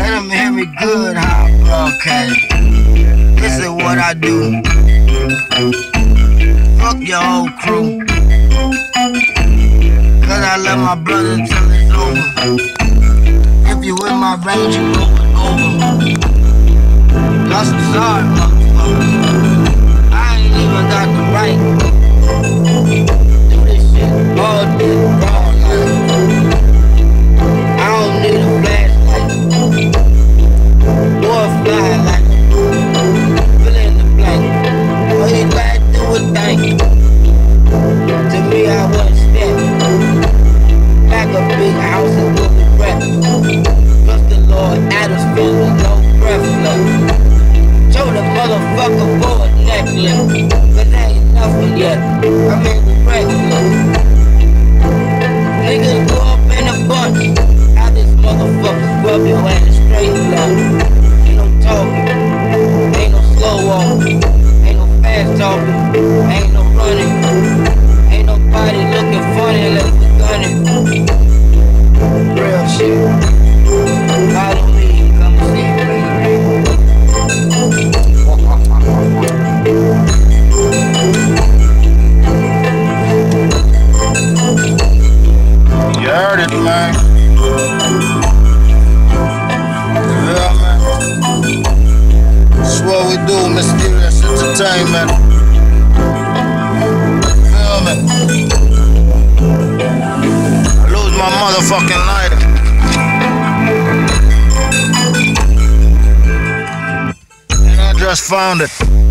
Let them hear me good, I broadcast. This is what I do. Fuck your whole crew. Cause I love my brother till it's over. If you with my range, a. But that ain't nothing yet. I'm in the reckless. Niggas go up in a bunch. How this motherfucker rub your ass straight entertainment. Feel me? I lose my motherfucking lighter. And I just found it.